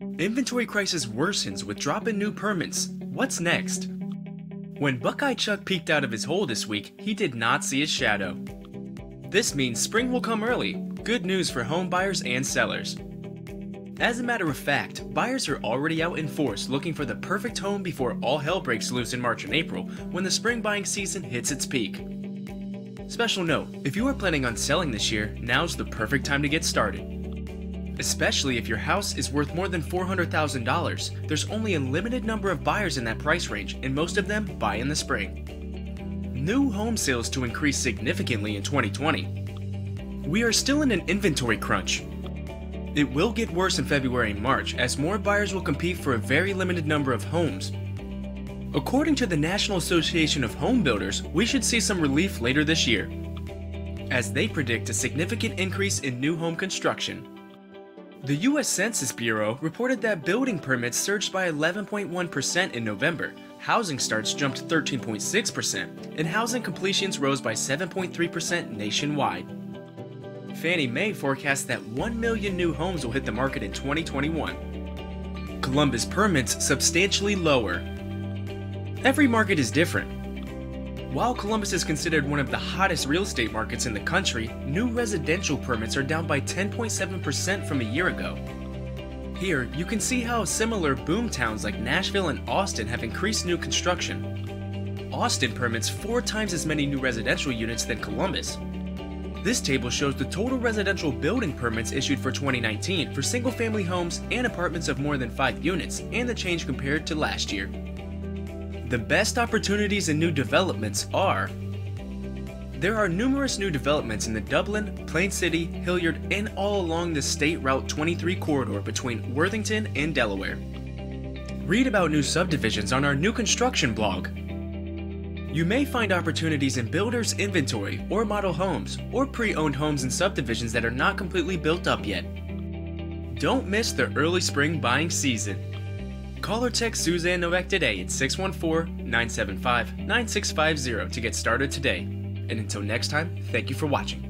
Inventory crisis worsens with drop in new permits. What's next? When Buckeye Chuck peeked out of his hole this week, he did not see his shadow. This means spring will come early. Good news for home buyers and sellers. As a matter of fact, buyers are already out in force looking for the perfect home before all hell breaks loose in March and April when the spring buying season hits its peak. Special note if you are planning on selling this year, now's the perfect time to get started. Especially if your house is worth more than $400,000, there's only a limited number of buyers in that price range, and most of them buy in the spring. New home sales to increase significantly in 2020. We are still in an inventory crunch. It will get worse in February and March as more buyers will compete for a very limited number of homes. According to the National Association of Home Builders, we should see some relief later this year, as they predict a significant increase in new home construction. The U.S. Census Bureau reported that building permits surged by 11.1% in November, housing starts jumped 13.6%, and housing completions rose by 7.3% nationwide. Fannie Mae forecasts that 1 million new homes will hit the market in 2021. Columbus permits substantially lower. Every market is different. While Columbus is considered one of the hottest real estate markets in the country, new residential permits are down by 10.7% from a year ago. Here, you can see how similar boom towns like Nashville and Austin have increased new construction. Austin permits four times as many new residential units than Columbus. This table shows the total residential building permits issued for 2019 for single family homes and apartments of more than 5 units and the change compared to last year. The best opportunities and new developments are there are numerous new developments in the Dublin, Plain City, Hilliard, and all along the State Route 23 corridor between Worthington and Delaware. Read about new subdivisions on our new construction blog. You may find opportunities in builders' inventory or model homes or pre owned homes and subdivisions that are not completely built up yet. Don't miss the early spring buying season. Call or text Susanne Novak today at 614 975 9650 to get started today. And until next time, thank you for watching.